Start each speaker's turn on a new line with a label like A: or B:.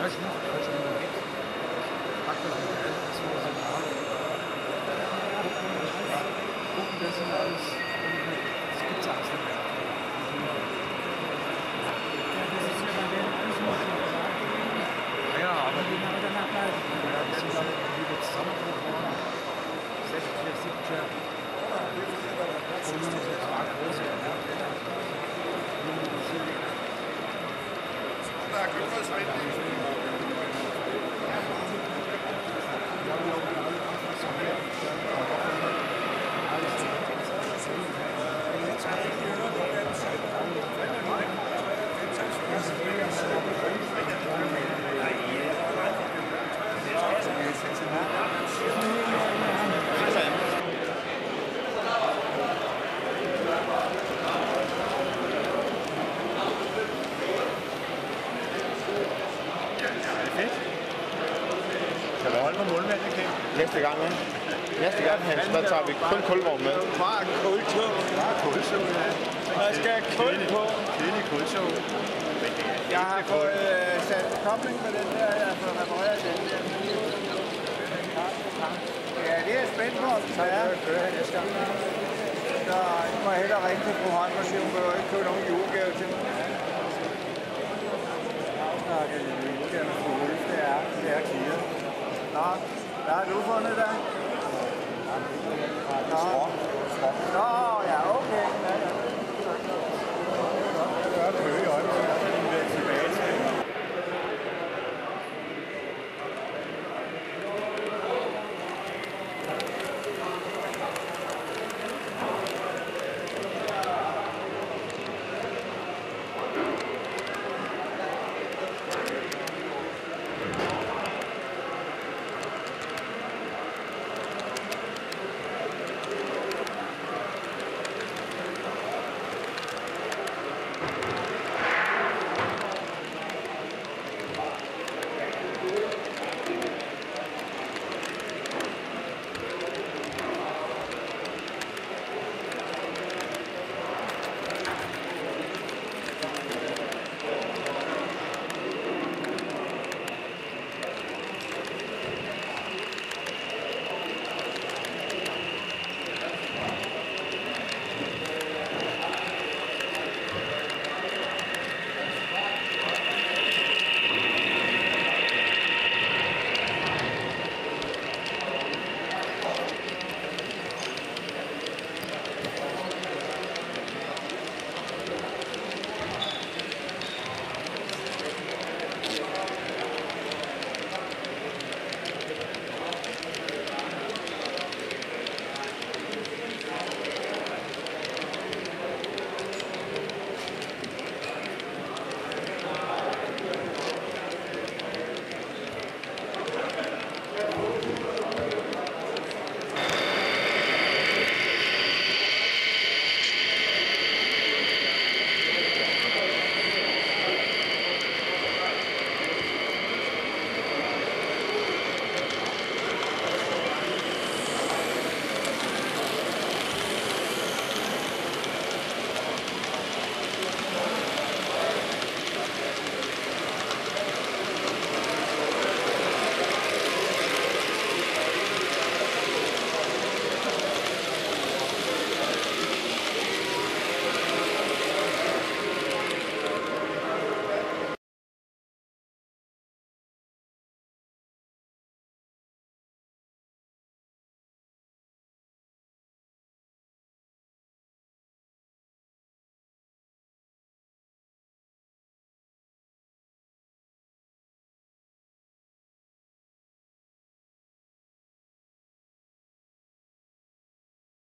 A: Das sind alles, das gibt es alles nicht mehr.
B: På målmanden, Kim?
C: Næste gang, ja. Næste gang, Hans, der tager vi kun kulvogn med.
B: Bare kultog. Bare kultog, ja.
C: Der skal kul på.
B: Kedelig kultog. Det er
C: Jeg har fået øh, sat kobling med den der, jeg har fået repareret den der. Ja, det er jeg spændt på, om så jeg kører her næste gang. Så I må hellere ringe til fru Holm og sige, hun behøver ikke købe nogen julegave til mig. Det er en julegave Ulf, det er, det er. Ja, hvad har du fundet der? Ja, Nå, ja, okay. Ja, ja.
B: Det er kø høje øjeblik.